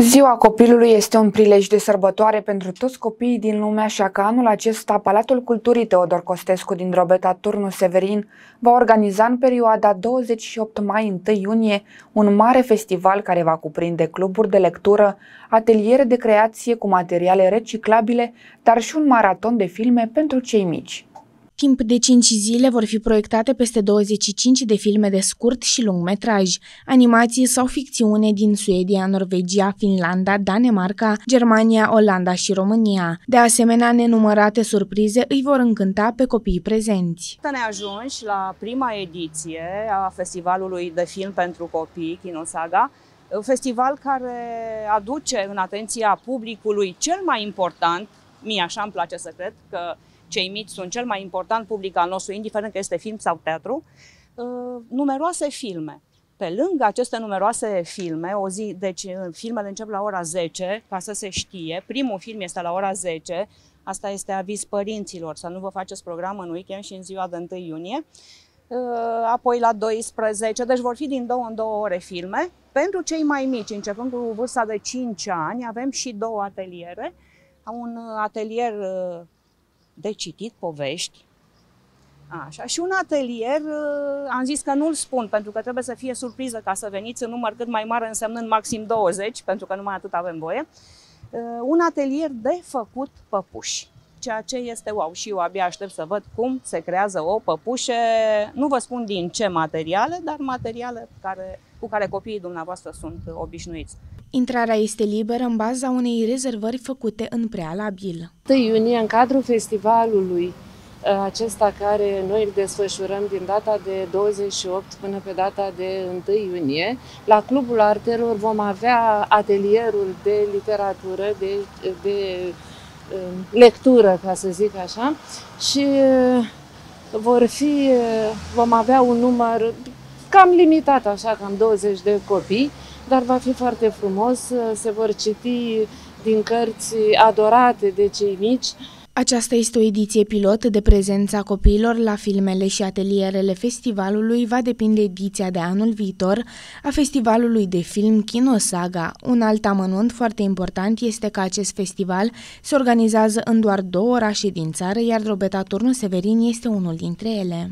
Ziua copilului este un prilej de sărbătoare pentru toți copiii din lume, așa că anul acesta Palatul Culturii Teodor Costescu din Drobeta Turnu Severin va organiza în perioada 28 mai-1 iunie un mare festival care va cuprinde cluburi de lectură, ateliere de creație cu materiale reciclabile, dar și un maraton de filme pentru cei mici. Timp de 5 zile vor fi proiectate peste 25 de filme de scurt și lung metraj, animații sau ficțiune din Suedia, Norvegia, Finlanda, Danemarca, Germania, Olanda și România. De asemenea, nenumărate surprize îi vor încânta pe copiii prezenți. Ne ajungi la prima ediție a Festivalului de Film pentru Copii, Kinosaga, festival care aduce în atenția publicului cel mai important, mie așa îmi place să cred, că cei mici sunt cel mai important public al nostru, indiferent că este film sau teatru, uh, numeroase filme. Pe lângă aceste numeroase filme, o zi, deci uh, filmele încep la ora 10, ca să se știe, primul film este la ora 10, asta este aviz părinților, să nu vă faceți program în weekend și în ziua de 1 iunie, uh, apoi la 12, deci vor fi din două în două ore filme. Pentru cei mai mici, începând cu vârsta de 5 ani, avem și două ateliere. Un atelier de citit povești. Așa. Și un atelier, uh, am zis că nu-l spun, pentru că trebuie să fie surpriză ca să veniți în număr cât mai mare, însemnând maxim 20, pentru că numai atât avem voie. Uh, un atelier de făcut păpuși ceea ce este wow și eu abia aștept să văd cum se creează o păpușe, nu vă spun din ce materiale, dar materiale care, cu care copiii dumneavoastră sunt obișnuiți. Intrarea este liberă în baza unei rezervări făcute în prealabil. 1 iunie, în cadrul festivalului ă, acesta care noi îl desfășurăm din data de 28 până pe data de 1 iunie, la Clubul Artelor vom avea atelierul de literatură, de, de ă, lectură, ca să zic așa, și ă, vor fi, vom avea un număr cam limitat, așa, cam 20 de copii, dar va fi foarte frumos, se vor citi din cărți adorate de cei mici. Aceasta este o ediție pilot de prezența copiilor la filmele și atelierele festivalului. Va depinde ediția de anul viitor a festivalului de film Kino Saga. Un alt amănunt foarte important este că acest festival se organizează în doar două orașe din țară, iar Drobeta Turnu Severin este unul dintre ele.